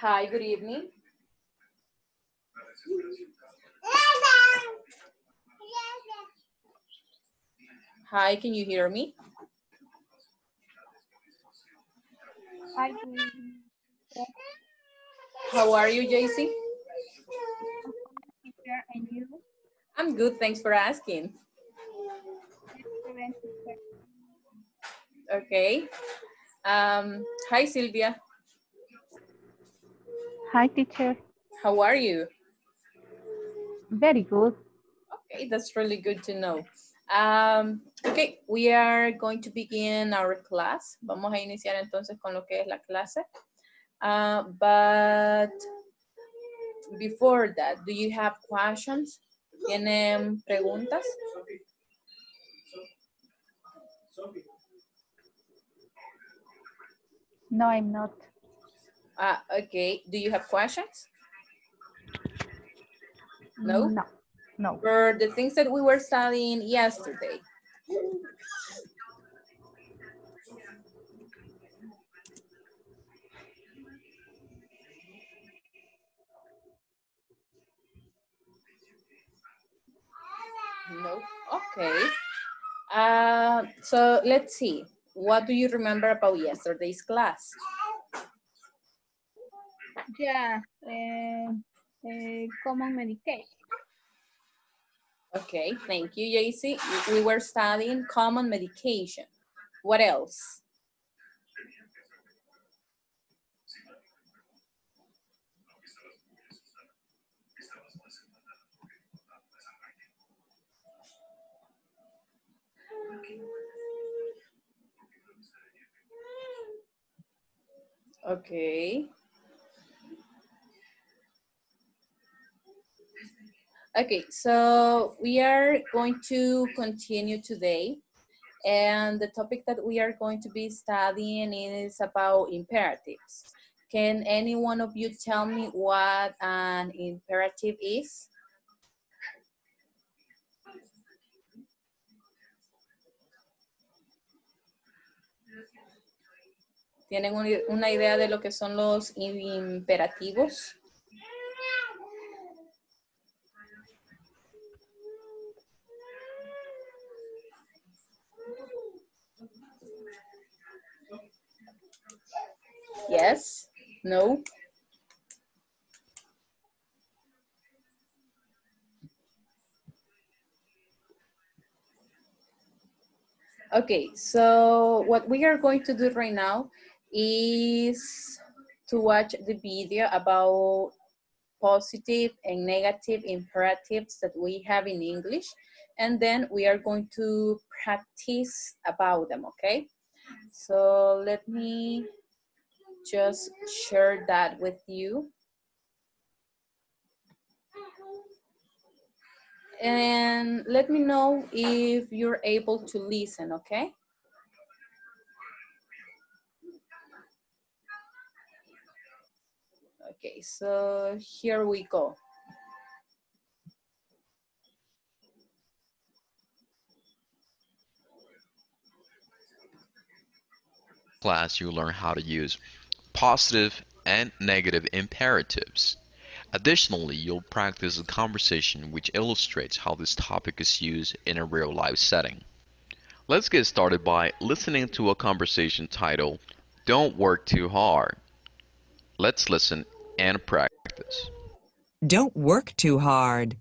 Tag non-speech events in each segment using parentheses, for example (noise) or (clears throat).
Hi, good evening. Hi, can you hear me? Hi, How are you, JC? and you? I'm good, thanks for asking. Okay. Um, hi, Sylvia. Hi, teacher. How are you? Very good. Okay, that's really good to know. Um, okay, we are going to begin our class. Vamos a iniciar entonces con lo que es la clase. Uh, but before that, do you have questions? ¿Tienen preguntas? No, I'm not. Ah, okay. Do you have questions? No? No. No. For the things that we were studying yesterday. No. Okay. Uh, so let's see. What do you remember about yesterday's class? Yeah. Uh, uh, common medication. Okay, thank you, JC. We were studying common medication. What else? Okay. Okay, so we are going to continue today. And the topic that we are going to be studying is about imperatives. Can any one of you tell me what an imperative is? ¿Tienen un- una idea de lo que son los imperativos? Yes? No? Okay, so what we are going to do right now is to watch the video about positive and negative imperatives that we have in English. And then we are going to practice about them, okay? So let me just share that with you. And let me know if you're able to listen, okay? Okay, so here we go. class, you'll learn how to use positive and negative imperatives. Additionally, you'll practice a conversation which illustrates how this topic is used in a real life setting. Let's get started by listening to a conversation titled, Don't Work Too Hard. Let's listen and practice. Don't work too hard.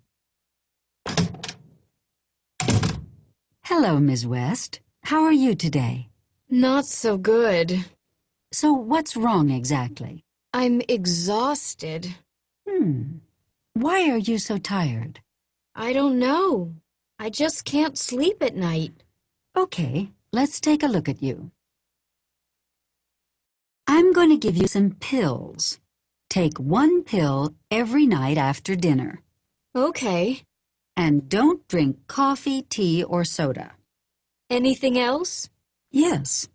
Hello, Ms. West. How are you today? Not so good. So what's wrong exactly? I'm exhausted. Hmm. Why are you so tired? I don't know. I just can't sleep at night. Okay, let's take a look at you. I'm going to give you some pills. Take one pill every night after dinner. Okay. And don't drink coffee, tea, or soda. Anything else? Yes.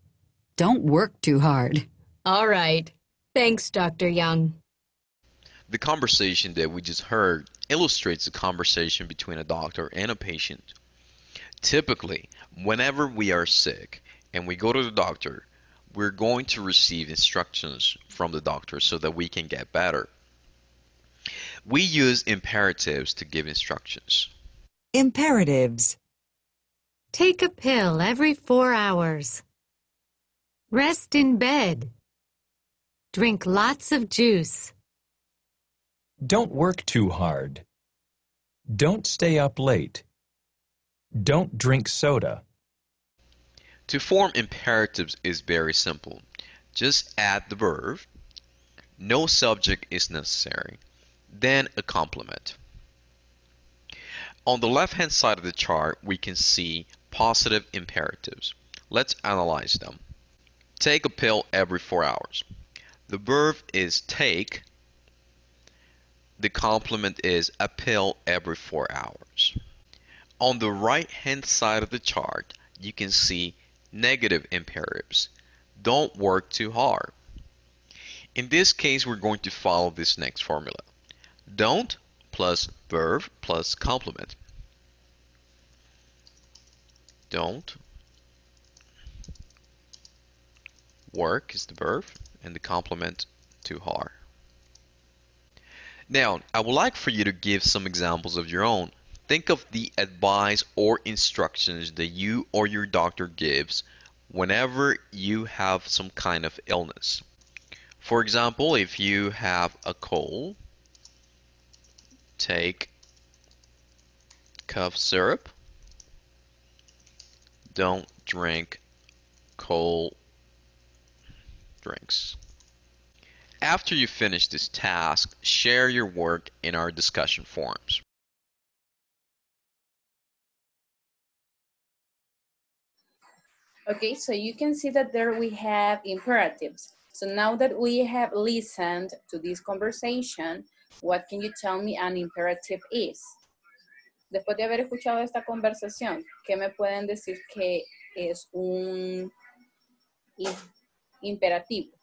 Don't work too hard. All right. Thanks, Dr. Young. The conversation that we just heard illustrates a conversation between a doctor and a patient. Typically, whenever we are sick and we go to the doctor, we're going to receive instructions from the doctor so that we can get better. We use imperatives to give instructions. Imperatives. Take a pill every four hours. Rest in bed. Drink lots of juice. Don't work too hard. Don't stay up late. Don't drink soda. To form imperatives is very simple. Just add the verb. No subject is necessary. Then a complement. On the left hand side of the chart, we can see positive imperatives. Let's analyze them. Take a pill every four hours. The verb is take. The complement is a pill every four hours. On the right hand side of the chart, you can see negative imperatives. Don't work too hard. In this case, we're going to follow this next formula. Don't plus verb plus complement. Don't work is the verb and the complement to hard. Now, I would like for you to give some examples of your own. Think of the advice or instructions that you or your doctor gives whenever you have some kind of illness. For example, if you have a cold, take cough syrup. Don't drink cold drinks. After you finish this task, share your work in our discussion forums. Okay, so you can see that there we have imperatives. So now that we have listened to this conversation, what can you tell me an imperative is? Después de haber escuchado esta conversación, ¿qué me pueden decir que es un imperativo?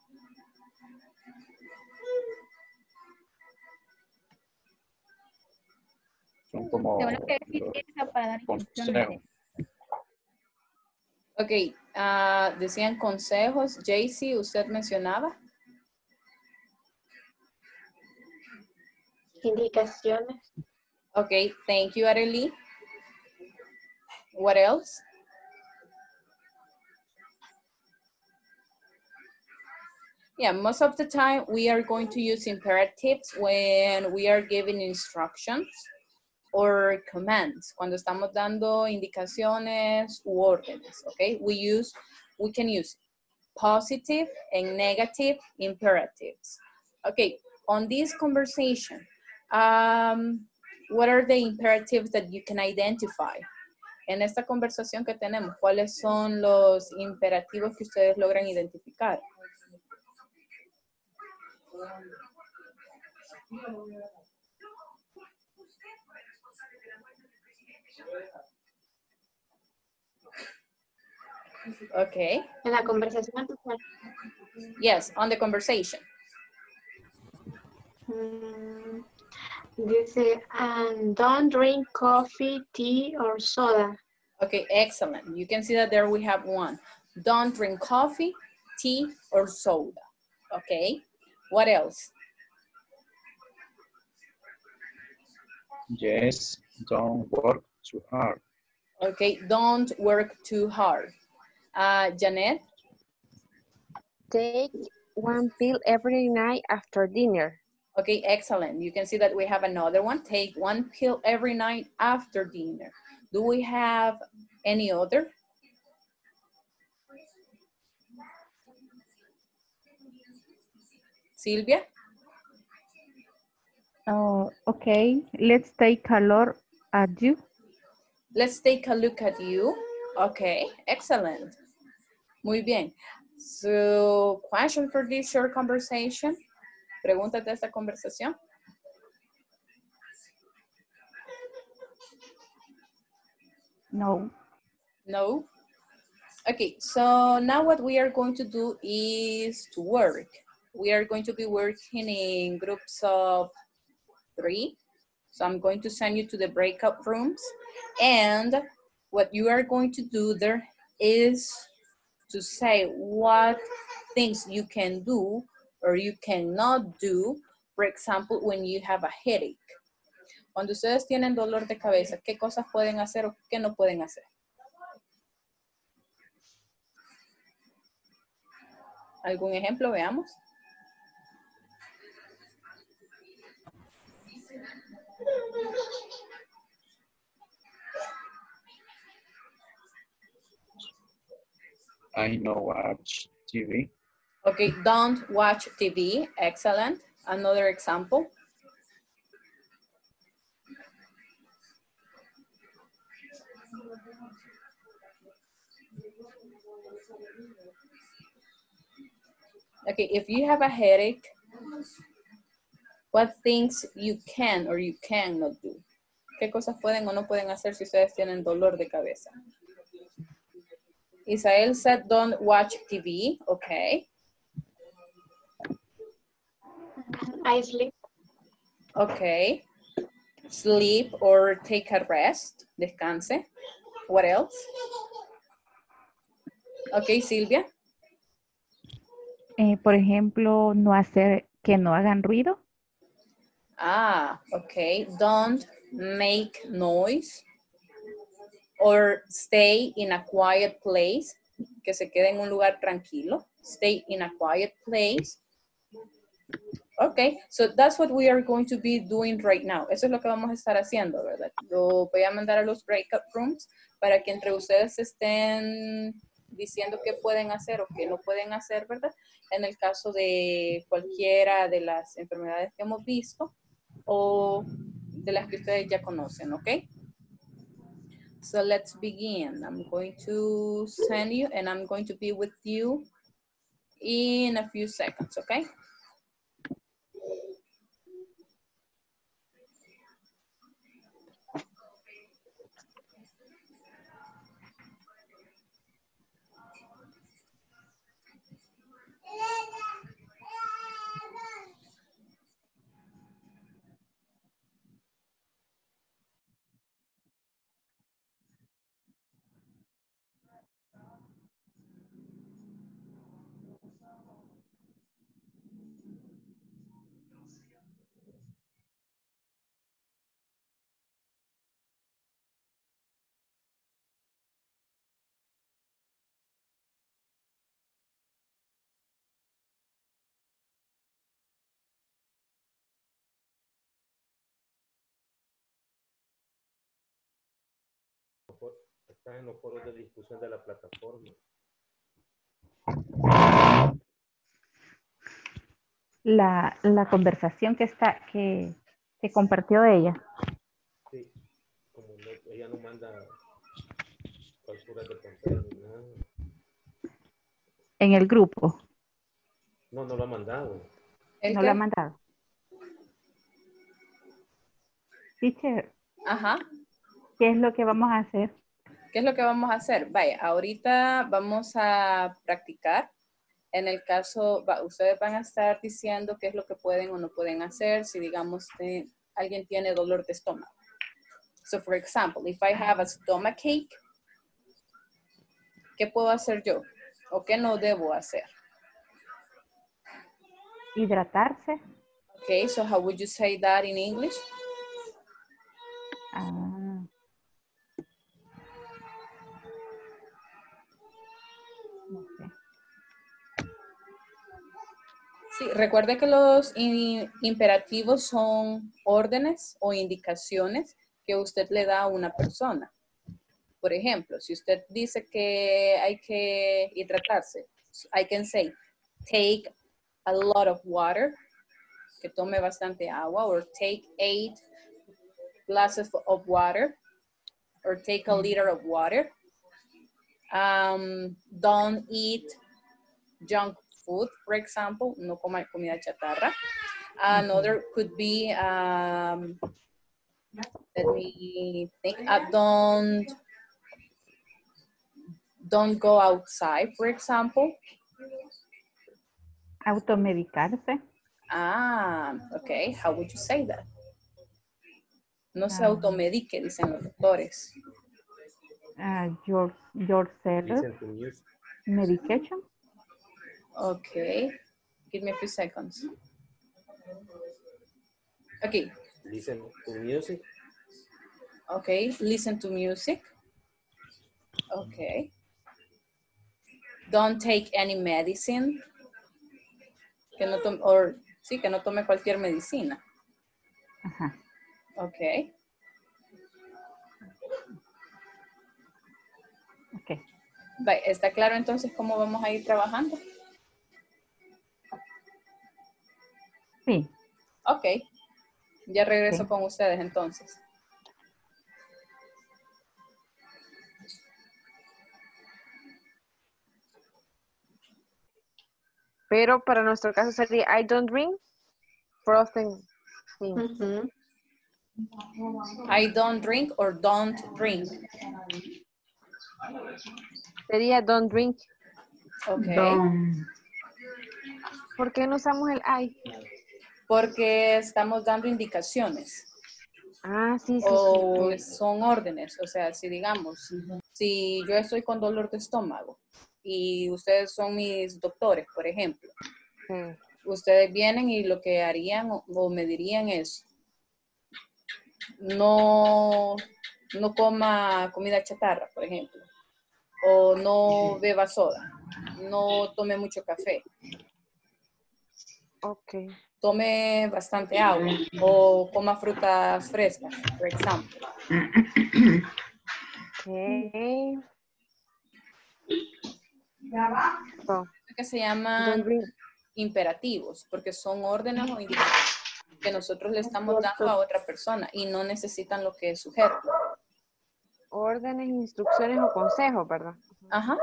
Son como Tengo que decir eso para dar consejos. Ok, ah, decían consejos. Jaycee, usted mencionaba. Indicaciones. Okay, thank you, Arely. What else? Yeah, most of the time we are going to use imperatives when we are giving instructions or commands. Cuando estamos dando indicaciones u órdenes, okay? We use, we can use positive and negative imperatives. Okay, on this conversation, um, what are the imperatives that you can identify? En esta conversación que tenemos, ¿cuáles son los imperativos que ustedes logran identificar? Okay, En la conversación. yes, on the conversation. mm, Dice, and don't drink coffee, tea, or soda. Okay, excellent. You can see that there we have one. Don't drink coffee, tea, or soda. Okay, what else? Yes, don't work too hard. Okay, don't work too hard. Uh, Janet, Take one pill every night after dinner. okay, excellent. You can see that we have another one. Take one pill every night after dinner. Do we have any other? Silvia? Oh, okay, let's take a look at you. Let's take a look at you. Okay, excellent. Muy bien. So, question for this short conversation. Preguntas de esta conversación. No. No? Okay, so now what we are going to do is to work. We are going to be working in groups of three. So I'm going to send you to the breakout rooms. And what you are going to do there is to say what things you can do or you cannot do, for example, when you have a headache. Cuando ustedes tienen dolor de cabeza, ¿qué cosas pueden hacer o qué no pueden hacer? ¿Algún ejemplo? Veamos. I know watch TV. Okay, don't watch TV. Excellent. Another example. Okay, if you have a headache, what things you can or you cannot do? ¿Qué cosas pueden o no pueden hacer si ustedes tienen dolor de cabeza? Isael said don't watch TV, okay. I sleep. Okay. Sleep or take a rest. Descanse. What else? Okay, Silvia. Eh, por ejemplo, no hacer que no hagan ruido. Ah, okay. Don't make noise. Or stay in a quiet place. Que se quede en un lugar tranquilo. Stay in a quiet place. Okay, so that's what we are going to be doing right now. Eso es lo que vamos a estar haciendo, ¿verdad? Lo voy a mandar a los breakout rooms para que entre ustedes estén diciendo qué pueden hacer o qué no pueden hacer, ¿verdad? En el caso de cualquiera de las enfermedades que hemos visto o de las que ustedes ya conocen, ¿ok? So let's begin. I'm going to send you and I'm going to be with you in a few seconds, okay? Estás en los foros de discusión de la plataforma. La, la conversación que está, que, que compartió ella. Sí, como no- ella no manda capturas de pantalla ni nada. En el grupo. No, no lo ha mandado. ¿El No qué? la ha mandado. Teacher, Ajá. ¿qué es lo que vamos a hacer? ¿Qué es lo que vamos a hacer? Vaya, ahorita vamos a practicar. En el caso, va- ustedes van a estar diciendo qué es lo que pueden o no pueden hacer si, digamos, alguien tiene dolor de estómago. So, for example, if I have a stomachache, ¿qué puedo hacer yo? ¿O qué no debo hacer? Hidratarse. Okay, so how would you say that in English? Ah, Recuerde que los imperativos son órdenes o indicaciones que usted le da a una persona. Por ejemplo, si usted dice que hay que hidratarse, I can say, take a lot of water, que tome bastante agua, or take eight glasses of water, or take a liter of water. Um, don't eat junk food, for example, no coma comida chatarra. Another could be, um, let me think, uh, don't, don't go outside, for example. Automedicarse. Ah, okay, how would you say that? No se Ah. automedique, dicen los doctores. ah, your, yourself. Medication. Okay. Give me a few seconds. Okay. Listen to music. Okay. Listen to music. Okay. Don't take any medicine. Que no tome, or, sí, que no tome cualquier medicina. Ajá. Okay. Ok. Bye. ¿Está claro entonces cómo vamos a ir trabajando? Sí. Ok. Ya regreso Sí. con ustedes entonces. Pero para nuestro caso sería I don't drink frozen things. I don't drink or don't drink. Sería don't drink. Ok. Don. ¿Por qué no usamos el I? Porque estamos dando indicaciones Ah, sí, sí, o sí. son órdenes. O sea, si digamos, si yo estoy con dolor de estómago y ustedes son mis doctores, por ejemplo, ustedes vienen y lo que harían o, o me dirían es, no, no coma comida chatarra, por ejemplo, o no beba soda, no tome mucho café, Ok. Tome bastante agua o coma frutas frescas, por ejemplo. (clears throat) Ok. So, Que se don't llaman imperativos, porque son órdenes o indicaciones que nosotros le estamos dando a otra persona y no necesitan lo que es sujeto. Órdenes, instrucciones o consejos, ¿verdad? Ajá.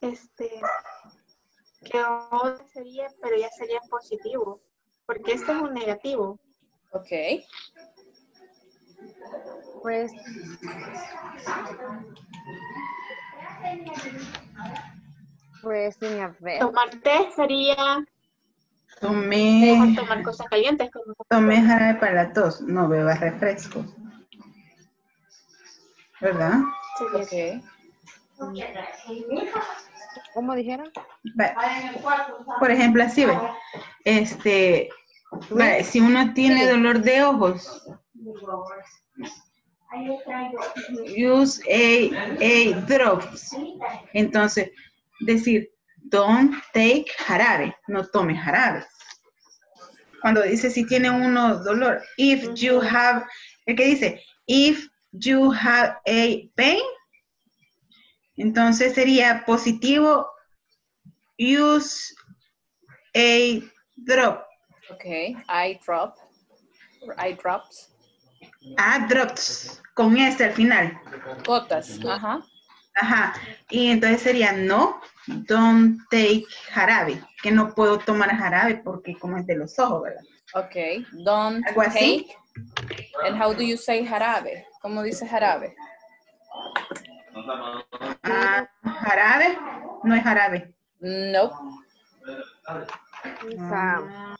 Este, que ahora sería, pero ya sería positivo, porque este es un negativo. Ok. Pues. Pues, sin a ver. Tomar té sería Tomé, tomar cosas calientes. Como tomé jarabe para la tos, no bebas refresco. ¿Verdad? sería Ok. ¿Cómo dijeron? Va- Por ejemplo, así ve. Este, si uno tiene dolor de ojos, use a, a drops. Entonces, decir, don't take jarabe, no tome jarabe. Cuando dice si tiene uno dolor, if you have, el que dice, if you have a pain, entonces sería positivo, use a drop. Ok. Eye drop. Eye drops. A drops, con este al final. Gotas. Ajá. Ajá. Y entonces sería no, don't take jarabe, que no puedo tomar jarabe porque como es de los ojos, ¿verdad? Ok. Don't Algo así. take. And how do you say jarabe? ¿Cómo dice jarabe? Ah, jarabe, no es jarabe. Es, ah,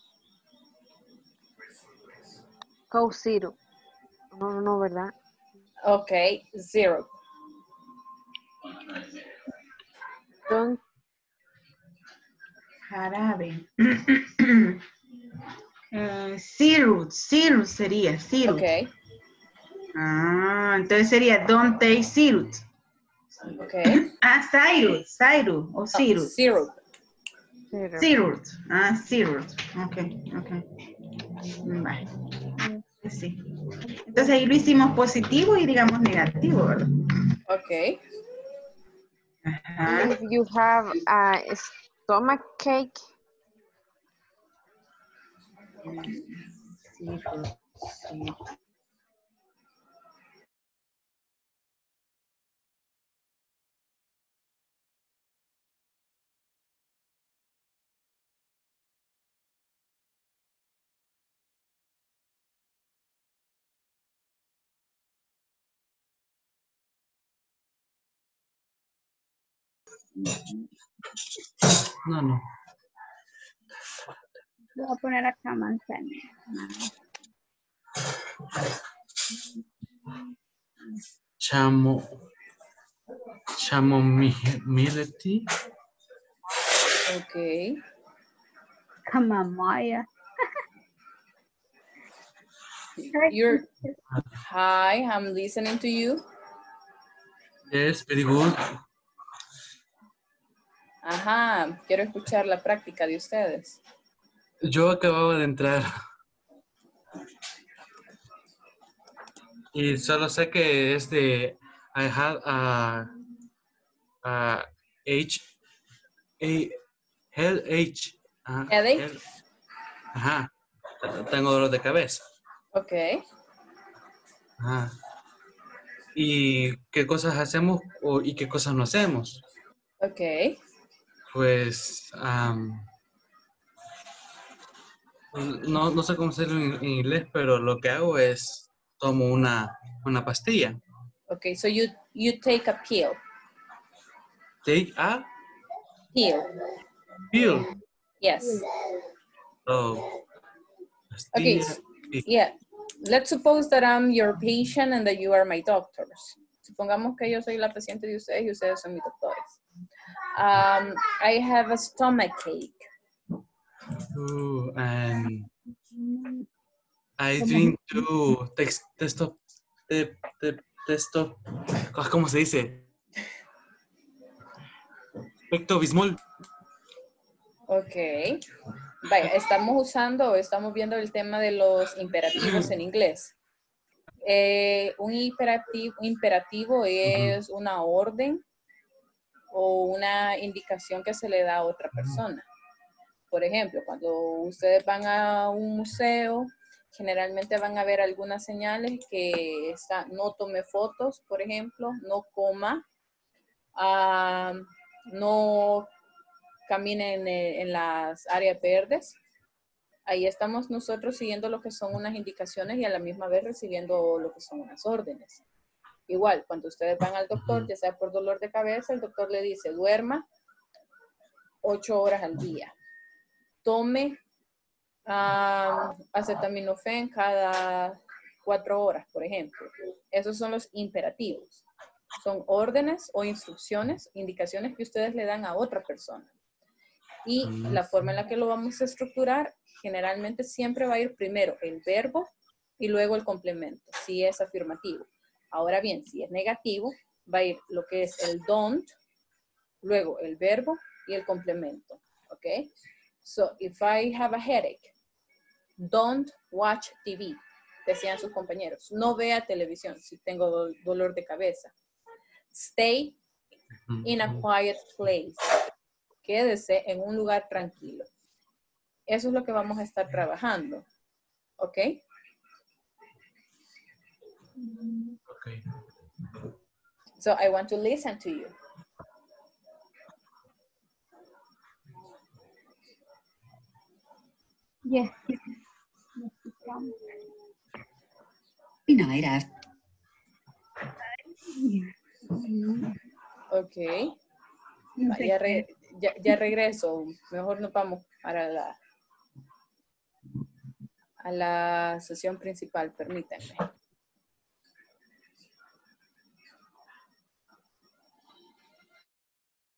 Zero. No, no, no, ¿verdad? Ok. Zero. Don't, Jarabe. (clears throat) Eh, syrup, syrup sería, syrup. Ok. Ah, entonces sería don't take syrup. Ok. Ah, syrup, syrup o syrup. syrup. zero. Syrup. Ah, syrup. Ok, ok. Vale. Sí. Entonces ahí lo hicimos positivo y digamos negativo, ¿verdad? Ok. Ajá. If you have a stomach cake, Syrup, No, no. Voy a poner acá manzana. chamo, chamomility, Okay. Chamomile. (laughs) You're, hi, I'm listening to you. yes, very good. Ajá, quiero escuchar la práctica de ustedes. Yo acababa de entrar. Y solo sé que es de I had a, a H A L H ajá? L- Ajá. Tengo dolor de cabeza. Ok. Ajá. ¿Y qué cosas hacemos o- y qué cosas no hacemos? Ok. Pues am, no, no sé cómo hacerlo en, en inglés, pero lo que hago es tomo una, una pastilla. Okay, so you you take a pill. Take a Pill. pill. Yes. Oh, Okay. pastilla. Yeah. Let's suppose that I'm your patient and that you are my doctors. Supongamos que yo soy la paciente de ustedes y ustedes son mis doctores. Um, I have a stomach ache. Ooh, and I drink two tex, testo, te, te, testo, ah, ¿cómo se dice? Pecto Bismol. Ok. Vaya, estamos usando, estamos viendo el tema de los imperativos en inglés. Eh, un, imperativo, un imperativo es una orden o una indicación que se le da a otra persona. Por ejemplo, cuando ustedes van a un museo, generalmente van a ver algunas señales que están, no tome fotos, por ejemplo, no coma, ah, no camine en, en las áreas verdes. Ahí estamos nosotros siguiendo lo que son unas indicaciones y a la misma vez recibiendo lo que son unas órdenes. Igual, cuando ustedes van al doctor, ya sea por dolor de cabeza, el doctor le dice, duerma ocho horas al día. Tome ah, acetaminofén cada cuatro horas, por ejemplo. Esos son los imperativos. Son órdenes o instrucciones, indicaciones que ustedes le dan a otra persona. Y la forma en la que lo vamos a estructurar, generalmente siempre va a ir primero el verbo y luego el complemento, si es afirmativo. Ahora bien, si es negativo, va a ir lo que es el don't, luego el verbo y el complemento. ¿Ok? So, if I have a headache, don't watch TV, decían sus compañeros. No vea televisión si tengo do- dolor de cabeza. Stay in a quiet place. Quédese en un lugar tranquilo. Eso es lo que vamos a estar trabajando. ¿Ok? Okay. So I want to listen to you. Yes. Ok. Va, Ya, re- ya, ya regreso. Mejor nos vamos para la, a la sesión principal. Permítanme.